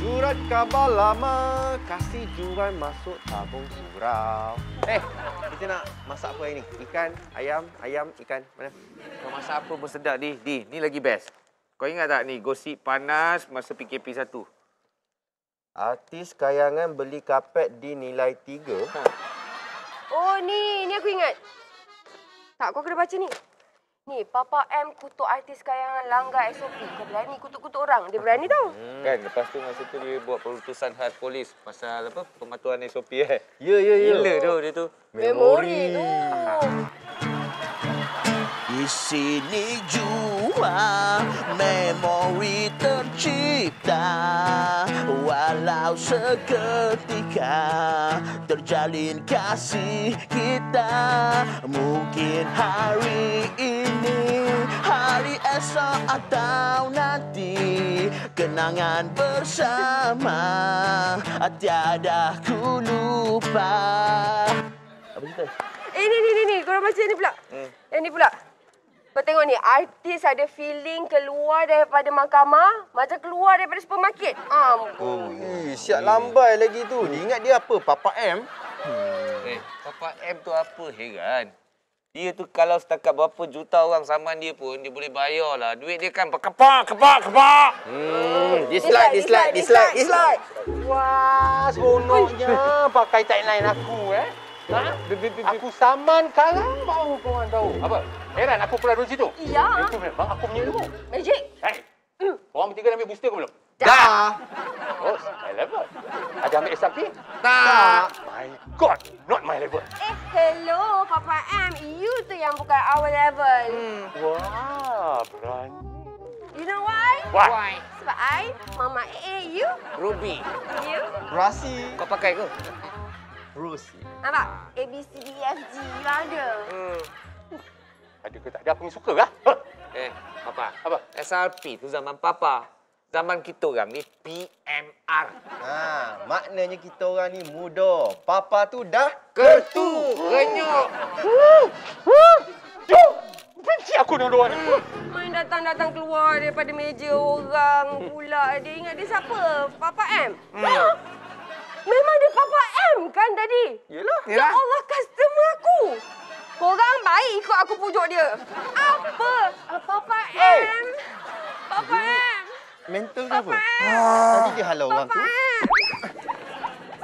Surat khabar lama, kasih juran masuk tabung surau. Eh, kita nak masak apa hari ni? Ikan, ayam, ayam, ikan. Mana? Kau masak apa pun sedap, Di. Di, ni lagi best. Kau ingat tak ni, gosip panas masa PKP 1? Artis kayangan beli kapet di nilai tiga. Oh ni, ni aku ingat. Tak, kau kena baca ni. Ni, Papa M kutuk artis kayangan langgar SOP. Kau berani kutuk-kutuk orang. Dia berani tau. Hmm. Kan, lepas tu masa tu dia buat perutusan khas polis pasal apa? Pematuhan SOP eh. Ya, ya, ya. Gila tu dia tu. Memori tu. Di sini jua memori tercipta Walau seketika terjalin kasih kita Mungkin hari ini, hari esok atau nanti Kenangan bersama tiada ku lupa Apa cerita? Eh, ni, ni, ni, ni. Korang baca ni pula. Hmm. Yang ni pula. Kau tengok ni, artis ada feeling keluar daripada mahkamah macam keluar daripada supermarket. Ampun. Eh, siap lambai lagi tu. Dia ingat dia apa? Papa M? Eh, Papa M tu apa heran? Dia tu kalau setakat berapa juta orang saman dia pun, dia boleh bayar lah. Duit dia kan berkepak, kepak, kepak. Hmm, dislike, dislike, dislike, dislike. Wah, seronoknya pakai tagline aku eh. Ha? Aku saman kalang baru korang tahu. Apa? Heran aku keluar dari situ? Ya. Itu memang aku punya ilmu. Magic. Hey, korang bertiga dah ambil booster ke belum? Dah. Oh, my level. Ada ambil SRP? Tak. My God, not my level. Eh, hello Papa M. You tu yang bukan our level. Wah, berani. You know why? Why? Sebab I, Mama A, you, Ruby, you. Rasi. kau pakai ke? Rosi. Nampak? A, B, C, D, E, F, G. You ada. Hmm. Ada ke tak ada aku ni suka? Ha? Eh, Papa. Apa? SRP tu zaman Papa. Zaman kita orang ni PMR. Ha, maknanya kita orang ni muda. Papa tu dah Kertu, renyuk. Jom! Benci aku dengan orang ni. Main datang-datang keluar daripada meja orang pula. Dia ingat dia siapa? Papa M? Hmm. Memang dia Papa M kan tadi? Yelah. Ya Allah, customer aku. Korang baik ikut aku pujuk dia. Apa? Ah, Papa M. Papa M. Mental ke apa? Papa M. Tadi dia halau orang Papa tu. M.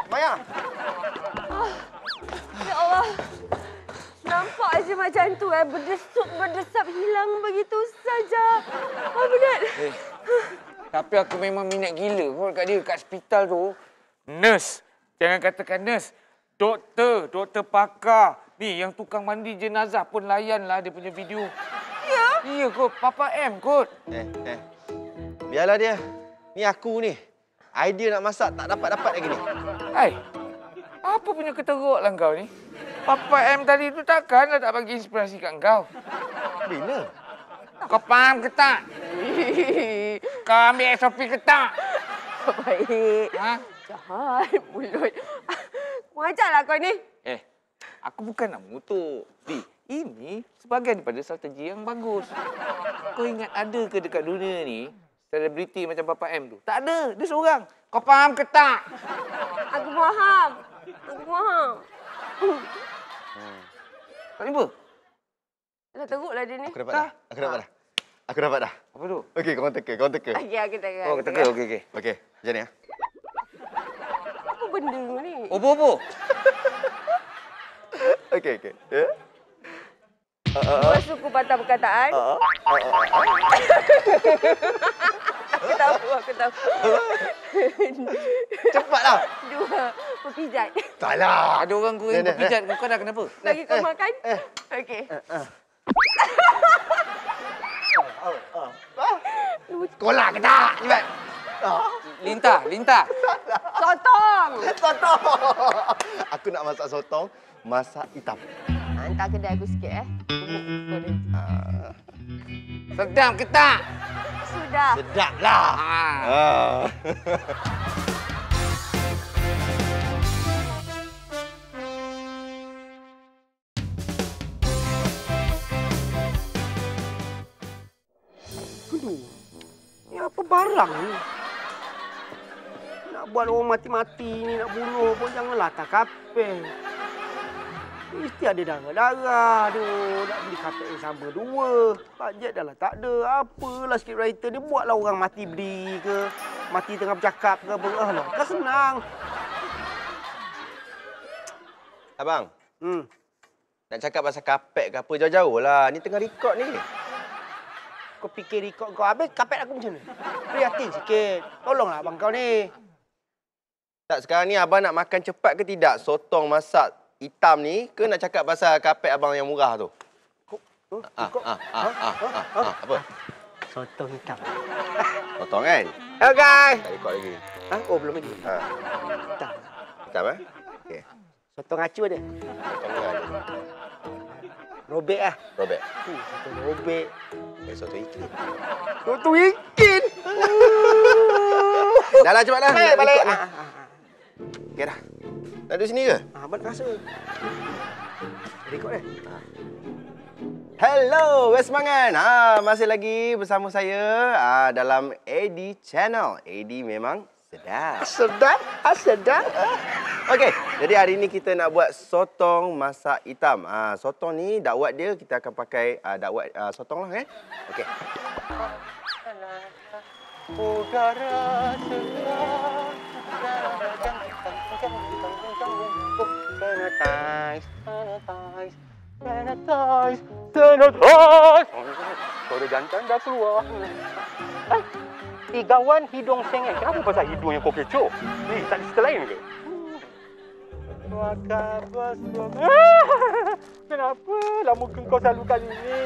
Maya. Ya Allah. Nampak je macam tu eh. Berdesup-berdesap hilang begitu saja. Ah, penat. Eh, tapi aku memang minat gila kot kat dia kat hospital tu. Nurse. Jangan katakan nurse. Doktor, doktor pakar. Ni yang tukang mandi jenazah pun layan lah dia punya video. Ya? Iya kot, Papa M kot. Eh, eh. Biarlah dia. Ni aku ni. Idea nak masak tak dapat-dapat lagi ni. Hai, apa punya keteruk lah kau ni? Papa M tadi tu takkanlah tak bagi inspirasi kat kau. Bila? Kau faham ke tak? Kau ambil SOP ke tak? Baik. Ha? Jahat mulut. Kau ajarlah kau ni. Eh, aku bukan nak mengutuk. Di, ini sebahagian daripada strategi yang bagus. Kau ingat ada ke dekat dunia ni selebriti macam Papa M tu? Tak ada, dia seorang. Kau faham ke tak? Aku faham. Aku faham. Tak jumpa? Dah teruklah dia ni. Aku dapat dah. Aku dapat dah. Aku dapat dah. Apa tu? Okey, kau teka, kau teka. Okey, aku tengok. Oh, teka. Okey, okey. Okey, macam ni ya. Apa benda ni? Obo-obo. Okey, okey. Ya. Dua suku patah perkataan. Ah, ah, ah, Aku tahu, aku tahu. Cepatlah. Dua berpijat. Taklah. Ada orang goreng Ni, ni, berpijat. Kau dah kenapa? Bagi kau eh, makan. eh. Okey. Kolak ke tak? Cepat. Lintah, lintah. Sotong. Sotong. Aku nak masak sotong, masak hitam. Hantar kedai aku sikit eh. Ah. Sedap ke tak? Sudah. Sedaplah. Ha. Aduh. Apa barang ni? Nak buat orang mati-mati ni, nak bunuh pun janganlah tak kapel. Mesti ada darah-darah. Aduh, nak beli kapel yang sama dua. Bajet dah lah tak ada. Apalah script writer ni buatlah orang mati berdiri ke. Mati tengah bercakap ke apa. Alah, kan senang. Abang, Hmm. nak cakap pasal kapek ke apa jauh-jauh lah. Ni tengah rekod ni. Kau fikir rekod kau habis, kapet aku macam mana? Prihatin sikit. Tolonglah abang kau ni. Tak, sekarang ni abang nak makan cepat ke tidak? Sotong masak hitam ni ke nak cakap pasal kapek abang yang murah tu? Ah, ah, ah, ah, ah, ah, apa? Sotong hitam. Sotong kan? Okay. Tak rekod lagi. Ha? Oh, belum lagi. Ha, Hitam. hitam eh? Okey. Sotong acu ada. Sotong ada. Robek ah. Robert. Uh, sotong robek. Okay, sotong ikan. Sotong ikin. Dah lah, cepatlah. Balik, balik. rekod ni. Ah, ah, ah. Okey dah. Nak duduk sini ke? Ah, abang rasa. Rekod eh? Hello, West Mangan. Ha, masih lagi bersama saya ha, dalam AD Channel. AD memang sedap. Sedap, ah, sedap. Okey, jadi hari ni kita nak buat sotong masak hitam. Ha, sotong ni dakwat dia kita akan pakai uh, dakwat uh, sotong lah eh. Okey. Udara segar. Sanitize, sanitize, sanitize, sanitize. Suara jantan dah keluar. Hai, tigawan hidung sengit. Kenapa pasal hidung yang kau kecoh? Ni, tak ada cerita lain ke? Kenapa lah muka kau selalu kali ni?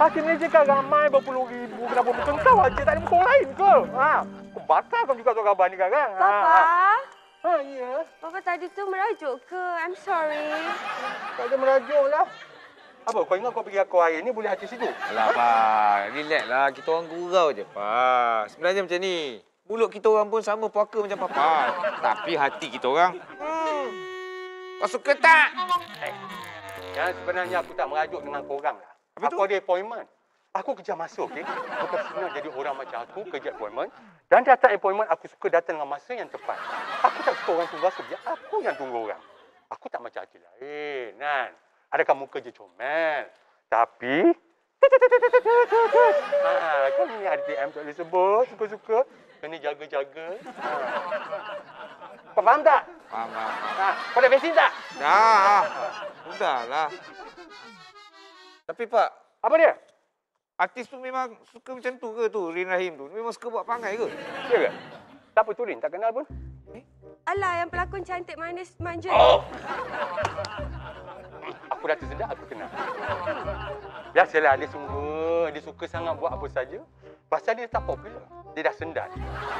Akhirnya je kan ramai berpuluh ribu. Kenapa muka kau aja tak ada muka orang lain ke? Ha? Kau bakar kau juga suara abang ni sekarang. Ha, Papa, Ha, ha ya. Papa tadi tu merajuk ke? I'm sorry. Tak ada merajuk lah. Apa, kau ingat kau pergi aku air ni boleh hati situ? Alah, Pak. Relax lah. Kita orang gurau je, Pak. Sebenarnya macam ni. Mulut kita orang pun sama puaka macam Papa. Tapi hati kita orang... Hmm. Kau suka tak? Yang sebenarnya aku tak merajuk dengan korang lah. Apa aku ada appointment. Aku kerja masuk, okey? Bukan senang jadi orang macam aku kerja appointment. Dan datang appointment, aku suka datang dengan masa yang tepat. Aku tak suka orang tunggu aku, biar aku yang tunggu orang. Aku tak macam hati lain, kan? Adakah muka je comel? Tapi... Ha, kan ni RTM tak boleh sebut, suka-suka. Kena jaga-jaga. Ha. Kau faham tak? Faham. Ha, kau dah vaksin tak? Dah. Sudahlah. Tapi, Pak, Apa dia? Artis tu memang suka macam tu ke tu, Rin Rahim tu? Memang suka buat pangai ke? Ya ke? Siapa tu Rin? Tak kenal pun? Alah, yang pelakon cantik manis manja. Oh. Aku dah tersedak, aku kenal. Biasalah dia sungguh, dia suka sangat buat apa saja. Pasal dia tak popular. Dia dah sendat.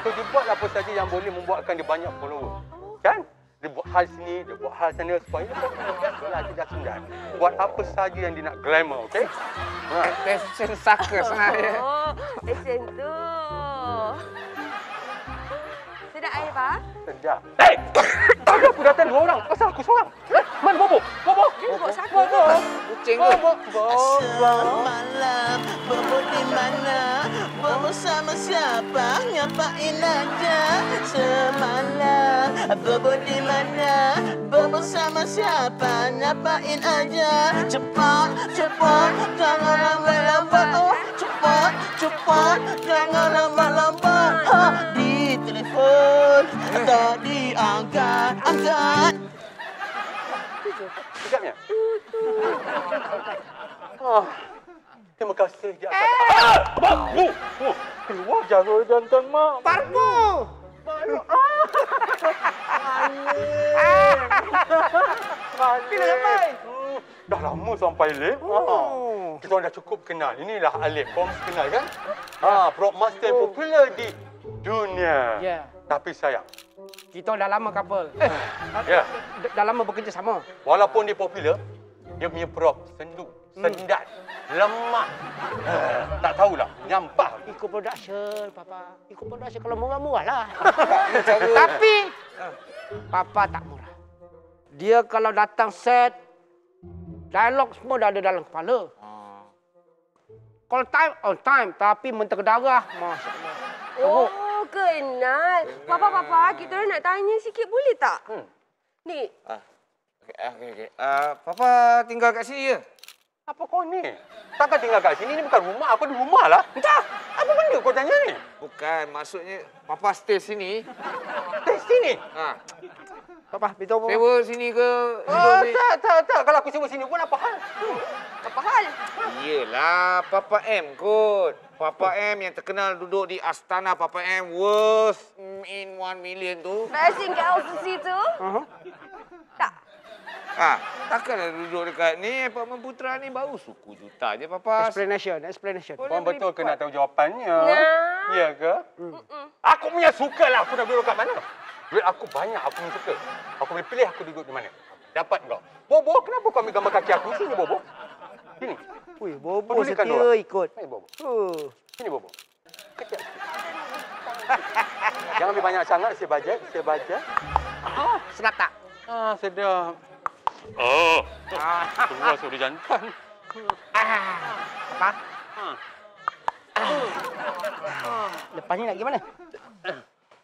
So dia buat apa saja yang boleh membuatkan dia banyak follower. Kan? Dia buat hal sini, dia buat hal sana supaya dia dia dah sendat. Buat apa saja yang dia nak glamour, okey? Ha. Attention sucker sebenarnya. Oh, macam tu. Sedap air, Pak? Sedap. Hei! Tadi aku datang dua orang. Pasal aku seorang. Eh, Mana Bobo? Bobo? Bobo siapa? Bobo. Kucing ke? Bobo. Selamat malam, Bobo di mana? Sama siapa? Ngapain aja? Semalam, Bobo di mana? Bobo sama siapa? Ngapain aja? Cepat, cepat, jangan lambat-lambat. Oh, cepat, cepat, jangan lambat-lambat. Ha, di telefon, tak diangkat, angkat. Sekejapnya. Oh, terima kasih. Ya, ah! Apa? Oh, oh, keluar jarum jantan mak. Parpo. Malu. Ah! Malu. Bila sampai? Hmm, dah lama sampai, Lip. Oh. Kita orang dah cukup kenal. Inilah Alip. Kau mesti kenal kan? Ha, prop master yang popular di dunia. Ya. Tapi sayang, Kita dah lama couple. Eh, ya, dah- dah lama bekerja sama. walaupun dia popular, dia punya prop sendu, sendat, lemah. Eh, tak tahulah, nyampah. Ikut production, Papa. Ikut production kalau murah-murah lah. Tapi, Papa tak murah. Dia kalau datang set, dialog semua dah ada dalam kepala. Call time, on time. Tapi mentera darah, Masya Allah. Teruk. kenal. Papa, Papa, kita nak tanya sikit boleh tak? Hmm. Ni, Ah. Okey, ah, okey, okey. Ah, Papa tinggal kat sini je. Apa kau ni? Takkan tinggal kat sini, ni bukan rumah. Aku di rumah lah. Entah. Apa benda kau tanya ni? Bukan, maksudnya Papa stay sini. Di sini. Ha. Papa, beritahu Papa. Sewa sini ke? Oh, sini? tak, tak, tak. Kalau aku sewa sini pun apa hal? apa hal? Yelah, Papa M kot. Papa M yang terkenal duduk di Astana Papa M worth in 1 million tu. Best in KLCC tu? Aha. Tak. Ah, takkanlah duduk dekat ni apartment putra ni baru suku juta je Papa. Explanation, explanation. Boleh Kau betul ke berlipat. nak tahu jawapannya? Nah. Ya ke? Aku punya suka lah. Aku nak duduk kat mana? Duit aku banyak. Aku punya suka. Aku boleh pilih aku duduk di mana. Dapat kau. Bobo, kenapa kau ambil gambar kaki aku? Sini, Bobo. Sini. Ui, bobo setia orang. ikut. Sini, Bobo. Uh. Sini, Bobo. Kejap. Jangan ambil banyak sangat. Saya bajet. Saya bajet. Oh, sedap tak? Ah, sedap. Oh. Keluar suara jantan. Apa? Ha. Lepas ni nak pergi mana?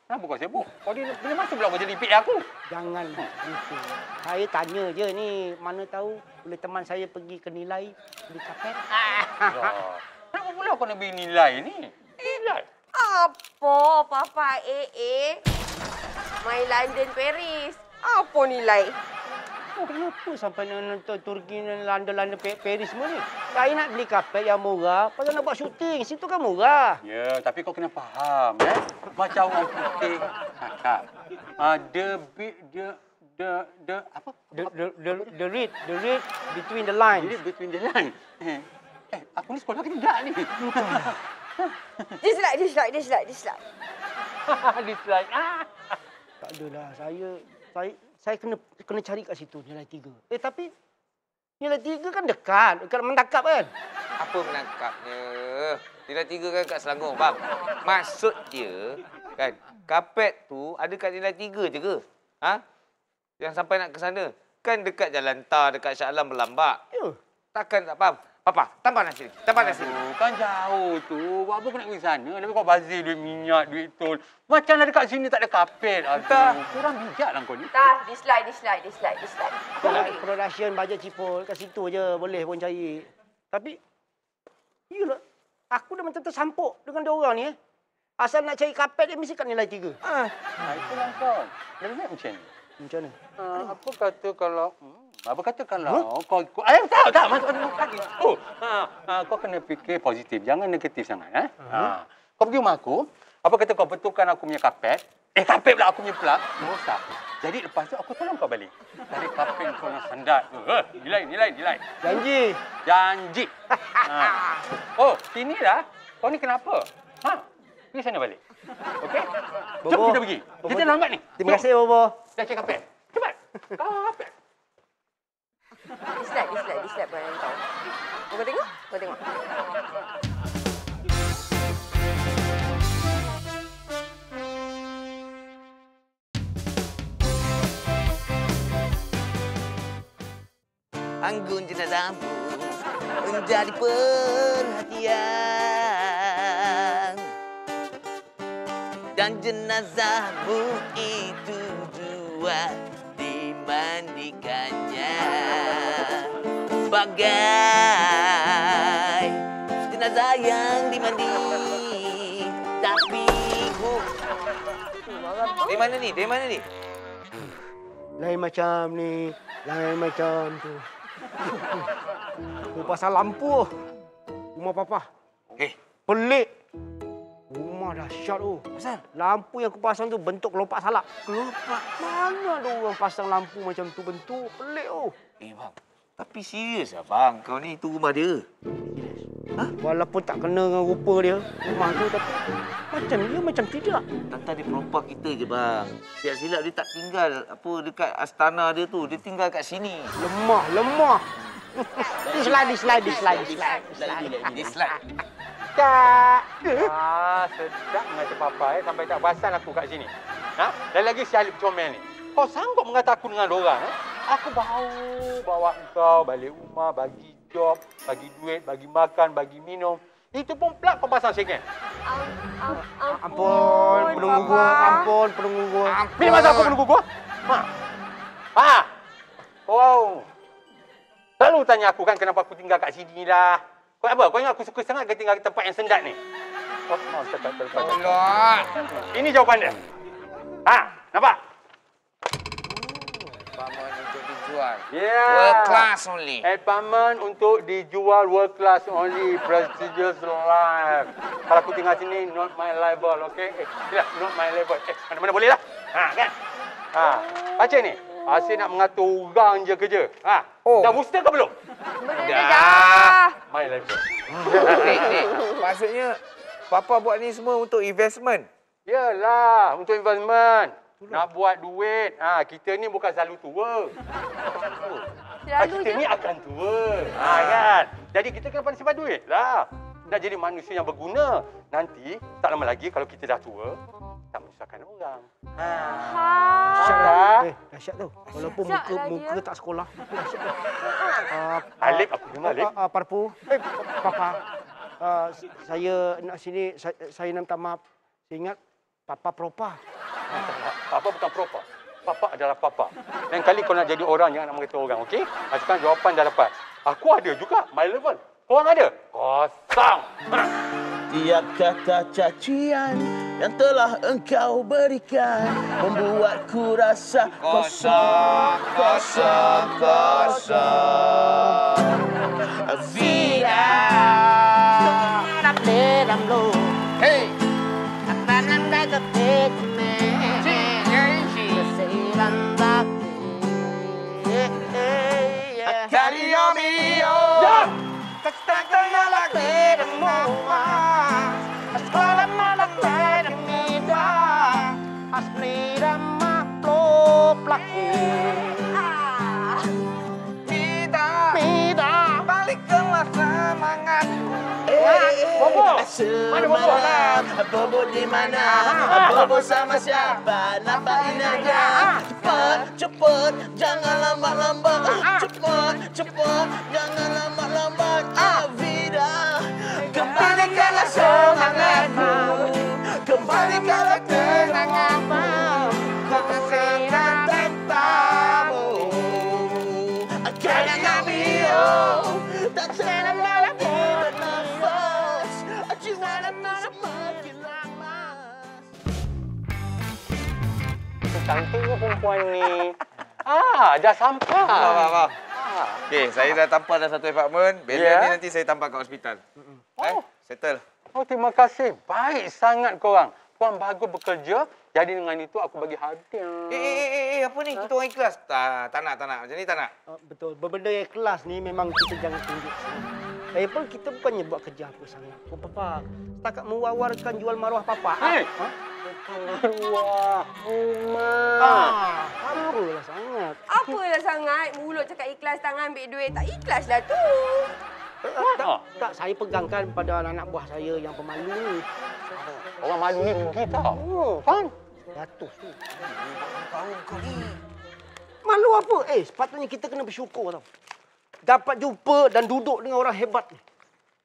Kenapa kau sibuk? Kau ni bila masa pula kau jadi PA aku? Jangan gitu. Saya tanya je ni, mana tahu boleh teman saya pergi ke nilai di kapet. Ya. Kenapa pula kau nak beri nilai ni? Nilai? Apa, Papa AA? My London, Paris. Apa nilai? Oh, kenapa sampai nak nonton Turki, London, London, Pa- Paris semua ni? Saya nak beli kapet yang murah, pasal nak buat syuting. Situ kan murah. Ya, tapi kau kena faham ya. Macam orang putih cakap. Ah, the the the the apa? The, the, the, the read, the read between the lines. Jadi between the line. Eh, eh, aku ni sekolah ke tidak ni? Dislike, dislike, dislike, dislike. Dislike. Ah. Tak adalah. Saya saya saya kena kena cari kat situ nilai tiga. Eh tapi nilai tiga kan dekat, dekat mentakap kan? Apa menangkapnya? Nilai tiga kan kat Selangor, bang. Maksud dia, kan, kapet tu ada kat nilai tiga je ke? Ha? Yang sampai nak ke sana. Kan dekat Jalan Tar, dekat Shah Alam berlambak. Ya. Takkan tak faham? Papa, tambah nasi. Tambah nasi. Kan jauh tu. Buat apa kau nak pergi sana? Tapi kau bazir duit minyak, duit tol. Macam lah dekat sini tak ada kapet. Aduh, kurang bijak lah kau ni. Tak, dislike, dislike, dislike, dislike. Produ- Production bajet cipul kat situ je boleh pun cari. Tapi iyalah aku dah macam tersampuk dengan dia orang ni eh. Asal nak cari kapet dia mesti kat nilai tiga. Ah, Ha, itulah kau. Lebih baik macam ni. macam mana? Uh, apa kata kalau hmm, apa kata kalau kau, kau eh tak tak masuk bukan itu. Ha, ha, kau kena fikir positif, jangan negatif sangat eh. Ha. Kau pergi rumah aku, apa kata kau betulkan aku punya kapet? Eh kapet pula aku punya plug, rosak. Jadi lepas tu aku tolong kau balik. Dari kapet kau yang sandat tu. Eh, nilai nilai nilai. Janji. Janji. ha. Oh, sinilah. Kau ni kenapa? Ha? Pergi sana balik. Okey? Jom Bobo. kita pergi. Bobo. Kita lambat ni. Terima kasih Bobo. Dah cek kapet. Cepat. Kapet. Dislike, dislike, dislike perangai kau. Kau tengok? Kau tengok. Anggun jenazahmu menjadi perhatian Dan jenazahmu itu jua dimandikannya Bagai jenazah yang dimandi Tapi bu Dari mana ni? Dari mana ni? Lain macam ni, lain macam tu. Oh, pasal lampu. Rumah papa. Eh, Pelik. Rumah dahsyat tu. Pasal? Lampu yang aku pasang tu bentuk kelopak salak. Kelopak? Mana ada orang pasang lampu macam tu bentuk? Pelik tu. eh bang. Tapi serius lah bang. Kau ni itu rumah dia. Walaupun tak kena dengan rupa dia, rumah tu tapi macam dia macam tidak. Tantang dia perompah kita je bang. Siap silap dia tak tinggal apa dekat astana dia tu. Dia tinggal kat sini. Lemah, lemah. dislike, dislike, dislike, dislike. Dislike. Tak. Ah, sedap mengata papa eh sampai tak perasan aku kat sini. Ha? Dan lagi si Alip comel ni. Kau sanggup mengata aku dengan orang eh? Aku bau bawa kau balik rumah, bagi job, bagi duit, bagi makan, bagi minum. Itu pun pelak kau pasang. Am, am, Ampun, penunggu gua. Ampun, penunggu gua. Bila masa aku menunggu gua? Ha. Ha. Wow. Selalu tanya aku kan kenapa aku tinggal kat sini lah. Kau apa? Kau ingat aku suka sangat ke tinggal di tempat yang sendat ni? Oh, terlepas. Tolong. Ini jawapan dia. Ha, nampak? Paman untuk dijual. Yeah. World class only. Apartment untuk dijual world class only, prestigious life. Kalau aku tinggal sini, not my level, okay? Eh, tidak, not my level. Eh, mana-mana boleh lah. Ha, kan? Ha, baca ni. Asyik nak mengatur orang je kerja. Ha, Oh. dah mustahil ke belum? Benda Dah. dah. My level. Dik, dik. Maksudnya, Papa buat ni semua untuk investment. Yalah, untuk investment. Nak buat duit. Ha, kita ni bukan selalu tua. Ha, Selalu kita je. ni akan tua. Ha, kan? Jadi kita kena pandai simpan duit lah. Nak jadi manusia yang berguna. Nanti, tak lama lagi kalau kita dah tua, tak menyusahkan orang. Ha. Ha. Dahsyat Ha. Eh, dahsyat tu. Walaupun Dahsyat muka lah muka dia. tak sekolah. Dahsyat tu. Ah, Alip, aku dengar, Alip. ah, ah, Parpu. Eh, Papa. Ah, saya nak sini, saya, saya nak minta maaf. Saya ingat Papa propa. Papa bukan propa. Papa adalah papa. Lain kali kau nak jadi orang, jangan nak mengata orang, okey? Ha, sekarang jawapan dah dapat. Aku ada juga, my level. Korang ada? Kosong. Tiap kata cacian yang telah engkau berikan Membuatku rasa kosong, kosong, kosong Vida Hey! Bobo! Mana Bobo? Semalam Bobo di mana? Bobo sama siapa? Nampakin aja. Cepat, cepat Jangan lambat-lambat. Cepat, cepat Jangan Cantik ke perempuan ni? Ah, dah sampai. Faham, faham, faham. Ah. Okey, saya dah tampal dah satu apartment. Bila Ya. ni nanti saya tampal kat hospital. Eh, settle. Oh, terima kasih. Baik sangat korang. Korang bagus bekerja. Jadi dengan itu aku bagi hadiah. Eh, eh, eh, eh, eh, apa ni? Kita orang ikhlas. Tak, tak nak, tak nak. Macam ni tak nak. Ah, betul. Berbenda yang kelas ni memang kita jangan tunjuk. Eh pun kita bukannya buat kerja apa sangat. Oh, Papa, setakat mewawarkan jual maruah Papa. Hei! Ha? Maruah rumah. Ah, apalah sangat. Apalah sangat mulut cakap ikhlas tangan ambil duit. Tak ikhlas lah tu. Eh, tak, tak, saya pegangkan pada anak-anak buah saya yang pemalu ni. Orang malu ni tau. Oh, Kan? jatuh tu. Malu apa? Eh, sepatutnya kita kena bersyukur tau. Dapat jumpa dan duduk dengan orang hebat ni.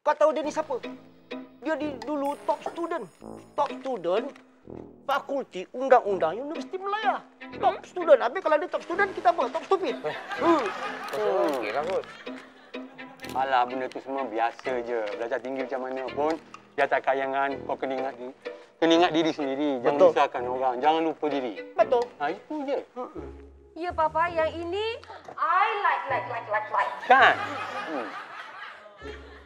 Kau tahu dia ni siapa? Dia di, dulu top student. Top student Fakulti Undang-Undang Universiti Melaya. Top student. Habis kalau dia top student, kita apa? Top stupid. Hmm. Okey lah kot. Alah, benda tu semua biasa je. Belajar tinggi macam mana pun, di atas kayangan, kau kena ingat diri. Kena ingat diri sendiri. Jangan Betul. menyusahkan orang. Jangan lupa diri. Betul. Ha, itu je. Ya papa, yang ini I like like like like like. Kan? Hmm.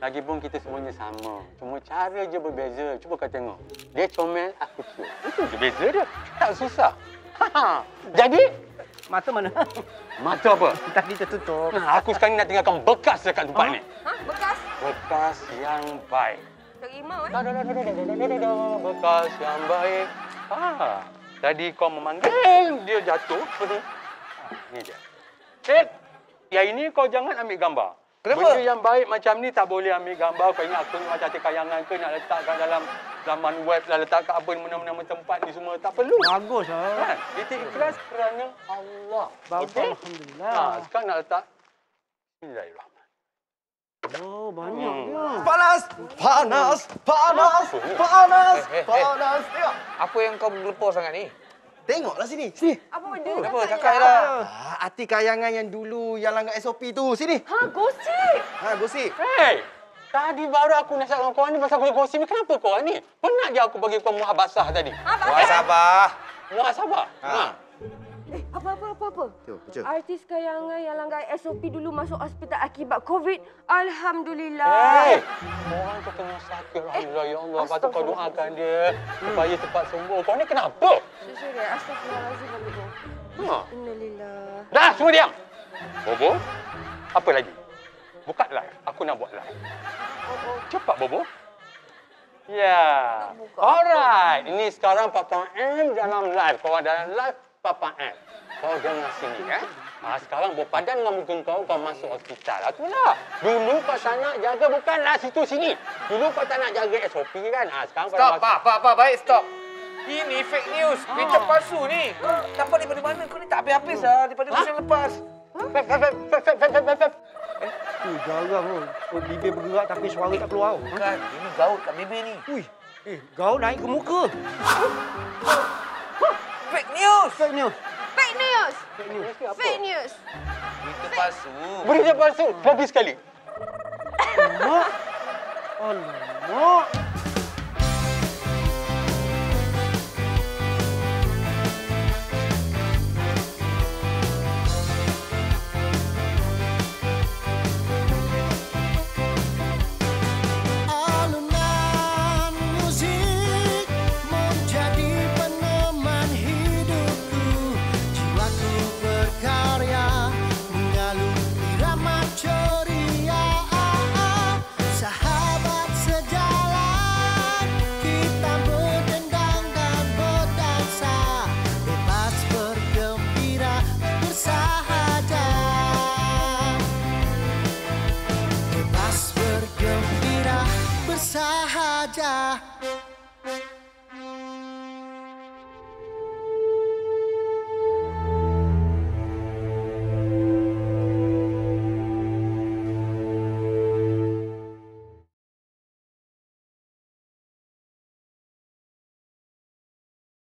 Lagipun kita semuanya sama. Cuma cara je berbeza. Cuba kau tengok. Dia comel, aku cium. Itu je beza dia. Tak susah. Ha-ha. Jadi? Mata mana? Mata apa? Tadi tertutup. Nah, aku sekarang nak tinggalkan bekas dekat tempat ha? ni. Ha? Bekas? Bekas yang baik. Terima, eh? Dah, dah, dah, dah, dah, dah, dah, dah, Bekas yang baik. Ha. Tadi kau memanggil, dia jatuh. Ini Ni dia. Eh, yang ini kau jangan ambil gambar. Kenapa? Benda yang baik macam ni tak boleh ambil gambar. Kau ingat aku ni macam kayangan ke nak letak kat dalam laman web, nak letak kat apa mana-mana tempat ni semua. Tak perlu. Bagus ah. Kan? Kita ikhlas kerana Allah. Bagus. Okey? Alhamdulillah. Ha, sekarang nak letak Bismillahirrahmanirrahim. Oh, banyaknya. Panas! Panas! Panas! Panas! Eh, eh, eh. Panas! Tengok! Apa yang kau bergelepar sangat ni? Tengoklah sini. Sini. Apa benda? Kenapa? Cakap Cakap lah. Ah, arti kayangan yang dulu yang langgar SOP tu. Sini. Ha, gosip. Ha, gosip. Hei! Tadi baru aku nak cakap dengan kau ni pasal gosip ni. Kenapa kau ni? Penat je aku bagi kau muhabasah tadi. Ha. Muhasabah. Muhasabah? Ha. Ha. Eh, apa, apa, apa, apa? Tengok, baca. Artis kayangan yang langgar SOP dulu masuk hospital akibat COVID. Alhamdulillah. Hei! Orang tu tengah sakit. Alhamdulillah, ya Allah. Lepas tu kau doakan dia supaya cepat sembuh. Kau ni kenapa? Sorry, astagfirullahalazim. Bobo. Ha. Innalillah. Dah, semua diam. Bobo, apa lagi? Buka live. Aku nak buat live. Cepat, Bobo. Ya. buka. Alright. Ini sekarang Papa M dalam live. Kau dalam live Papa M. Kau dengar sini, eh? Ha, sekarang berpadan dengan muka kau, kau masuk hospital. lah. Itulah. Dulu kau tak nak jaga, bukanlah situ sini. Dulu kau tak nak jaga SOP kan? Ha, sekarang kau dah Stop, masuk- Pak. Pak, Pak. Baik, stop. Ini fake news. Berita palsu ni. Kau dapat daripada mana? Kau ni tak habis-habis lah daripada musim lepas. Fef. Tu jarang tu. Oh, bibir bergerak tapi suara tak keluar. Ha? Bukan. Ini gaut kat bibir ni. Ui, eh, kau naik ke muka. Fake news. Fake news. Fake news. Fake news. Fake news. Berita palsu. Berita palsu. Bagus sekali. Mak. Alamak.